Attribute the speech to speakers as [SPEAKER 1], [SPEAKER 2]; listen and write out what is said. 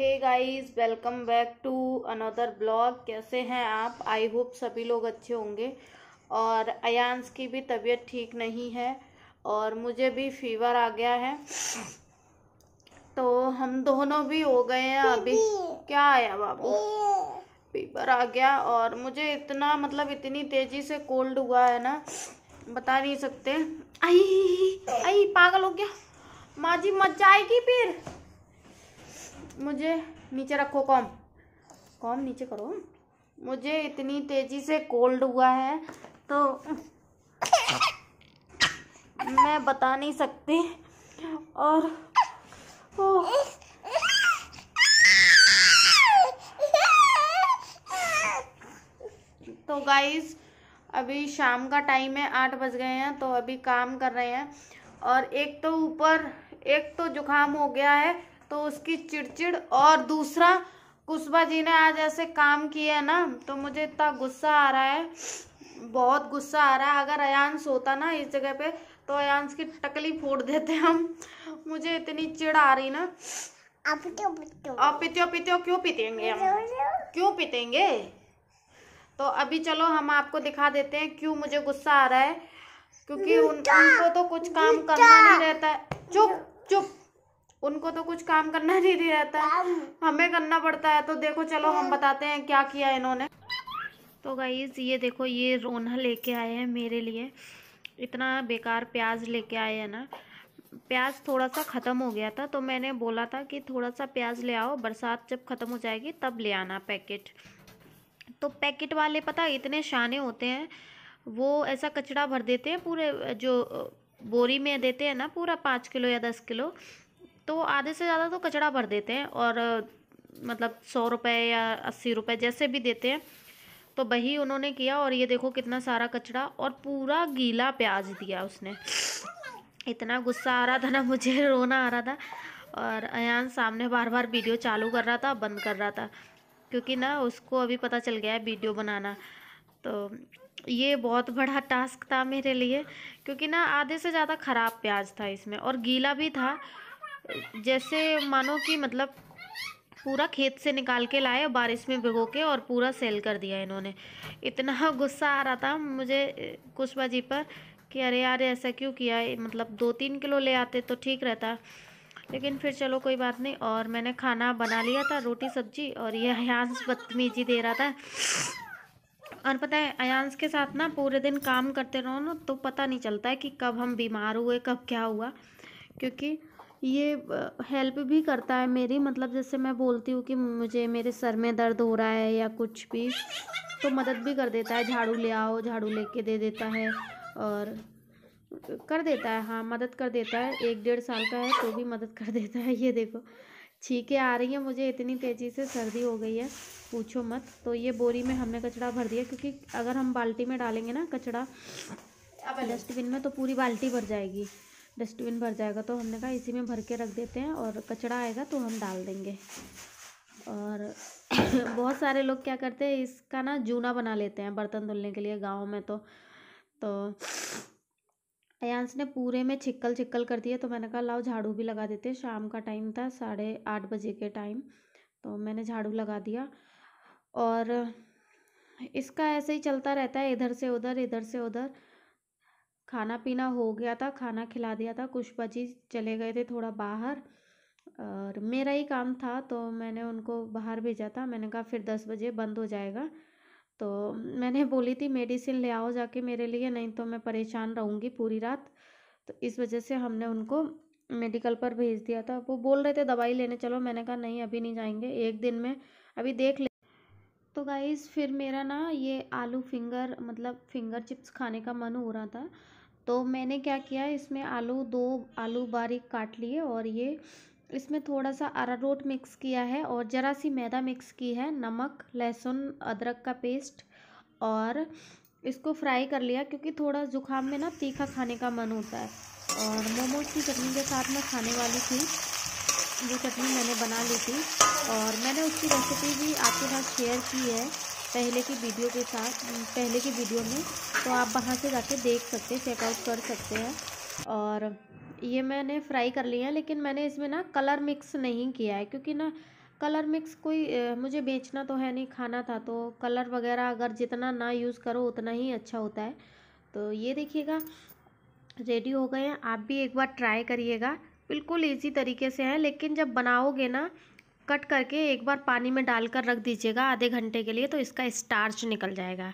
[SPEAKER 1] Hey guys welcome back to another blog कैसे हैं आप? आई होप सभी लोग अच्छे होंगे। और अयांश की भी तबीयत ठीक नहीं है और मुझे भी फीवर आ गया है। तो हम दोनों भी हो गए हैं अभी। क्या आया बाबू? फीवर आ गया और मुझे इतना मतलब इतनी तेज़ी से कोल्ड हुआ है ना, बता नहीं सकते। आई आई, पागल हो गया। माँ जी मत जाएगी फिर। मुझे नीचे रखो कॉम। कॉम नीचे करो। मुझे इतनी तेज़ी से कोल्ड हुआ है तो मैं बता नहीं सकती। और ओ, तो गाइस अभी शाम का टाइम है आठ बज गए हैं तो अभी काम कर रहे हैं। और एक तो ऊपर एक तो जुकाम हो गया है तो उसकी चिड़चिड़ और दूसरा कुशबा जी ने आज ऐसे काम किया ना तो मुझे इतना गुस्सा आ रहा है बहुत गुस्सा आ रहा है। अगर अयांश होता ना इस जगह पे तो अयांश की टकली फोड़ देते हम। मुझे इतनी चिड़ आ रही ना। आप पीते हो? पीते हो क्यों पीतेंगे हम? क्यों पीतेंगे? तो अभी चलो हम आपको दिखा देते हैं क्यों मुझे गुस्सा आ रहा है क्योंकि उन, उनको तो कुछ काम करना नहीं रहता। है चुप चुप। उनको तो कुछ काम करना नहीं रहता है। हमें करना पड़ता है तो देखो चलो हम बताते हैं क्या किया इन्होंने। तो गाइज़ ये देखो ये रोना लेके आए हैं मेरे लिए। इतना बेकार प्याज लेके आए हैं ना। प्याज थोड़ा सा ख़त्म हो गया था तो मैंने बोला था कि थोड़ा सा प्याज ले आओ बरसात जब ख़त्म हो जाएगी तब ले आना पैकेट। तो पैकेट वाले पता इतने शाने होते हैं वो ऐसा कचड़ा भर देते हैं पूरे जो बोरी में देते हैं ना पूरा पाँच किलो या दस किलो तो वो आधे से ज़्यादा तो कचड़ा भर देते हैं और मतलब सौ रुपये या अस्सी रुपये जैसे भी देते हैं। तो वही उन्होंने किया और ये देखो कितना सारा कचड़ा और पूरा गीला प्याज दिया उसने। इतना गुस्सा आ रहा था ना मुझे, रोना आ रहा था और अयान सामने बार बार वीडियो चालू कर रहा था, बंद कर रहा था। क्योंकि ना उसको अभी पता चल गया है वीडियो बनाना। तो ये बहुत बड़ा टास्क था मेरे लिए, क्योंकि ना आधे से ज़्यादा ख़राब प्याज था इसमें और गीला भी था जैसे मानो कि मतलब पूरा खेत से निकाल के लाए बारिश में भिगो के और पूरा सेल कर दिया इन्होंने। इतना गुस्सा आ रहा था मुझे कुशबा जी पर कि अरे यार, ऐसा क्यों किया? मतलब दो तीन किलो ले आते तो ठीक रहता। लेकिन फिर चलो कोई बात नहीं, और मैंने खाना बना लिया था, रोटी सब्ज़ी, और ये अयांश बदतमीजी दे रहा था। और पता है, अयांश के साथ ना पूरे दिन काम करते रहो ना तो पता नहीं चलता है कि कब हम बीमार हुए, कब क्या हुआ, क्योंकि ये हेल्प भी करता है मेरी। मतलब जैसे मैं बोलती हूँ कि मुझे मेरे सर में दर्द हो रहा है या कुछ भी तो मदद भी कर देता है। झाड़ू ले आओ झाड़ू लेके दे देता है और कर देता है। हाँ मदद कर देता है। एक डेढ़ साल का है तो भी मदद कर देता है। ये देखो छीके आ रही हैं मुझे इतनी तेज़ी से सर्दी हो गई है। पूछो मत। तो ये बोरी में हमने कचरा भर दिया क्योंकि अगर हम बाल्टी में डालेंगे ना कचरा डस्टबिन में तो पूरी बाल्टी भर जाएगी। डस्टबिन भर जाएगा तो हमने कहा इसी में भर के रख देते हैं और कचरा आएगा तो हम डाल देंगे। और बहुत सारे लोग क्या करते हैं, इसका ना जूना बना लेते हैं बर्तन धुलने के लिए गाँव में तो। तो अयांश ने पूरे में छिक्कल छिक्कल कर दिया तो मैंने कहा, लाओ झाड़ू भी लगा देते शाम का टाइम था, साढ़े आठ बजे के टाइम तो मैंने झाड़ू लगा दिया। और इसका ऐसे ही चलता रहता है, इधर से उधर, इधर से उधर। खाना पीना हो गया था, खाना खिला दिया था, कुछ बजी चले गए थे थोड़ा बाहर। और मेरा ही काम था तो मैंने उनको बाहर भेजा था। मैंने कहा, फिर दस बजे बंद हो जाएगा। तो मैंने बोली थी, मेडिसिन ले आओ जाके मेरे लिए, नहीं तो मैं परेशान रहूँगी पूरी रात। तो इस वजह से हमने उनको मेडिकल पर भेज दिया था। वो बोल रहे थे, दवाई लेने चलो। मैंने कहा, नहीं, अभी नहीं जाएँगे, एक दिन में, अभी देख ले। तो गाइज़ फिर मेरा ना ये आलू फिंगर मतलब फिंगर चिप्स खाने का मन हो रहा था। तो मैंने क्या किया, इसमें आलू, दो आलू बारीक काट लिए और ये इसमें थोड़ा सा अरारोट मिक्स किया है और ज़रा सी मैदा मिक्स की है, नमक, लहसुन, अदरक का पेस्ट और इसको फ्राई कर लिया क्योंकि थोड़ा जुकाम में ना तीखा खाने का मन होता है। और मोमोज की चटनी के साथ मैं खाने वाली थी, वो चटनी मैंने बना ली थी और मैंने उसकी रेसिपी भी आपके साथ शेयर की है। पहले की वीडियो के साथ पहले की वीडियो में तो आप वहाँ से जाके देख सकते हैं चेकआउट कर सकते हैं। और ये मैंने फ्राई कर लिया है लेकिन मैंने इसमें ना कलर मिक्स नहीं किया है, क्योंकि ना कलर मिक्स कोई मुझे बेचना तो है नहीं, खाना था तो कलर वगैरह अगर जितना ना यूज़ करो, उतना ही अच्छा होता है। तो ये देखिएगा रेडी हो गए हैं, आप भी एक बार ट्राई करिएगा। बिल्कुल इजी तरीके से है, लेकिन जब बनाओगे ना कट करके एक बार पानी में डालकर रख दीजिएगा आधे घंटे के लिए तो इसका स्टार्च निकल जाएगा।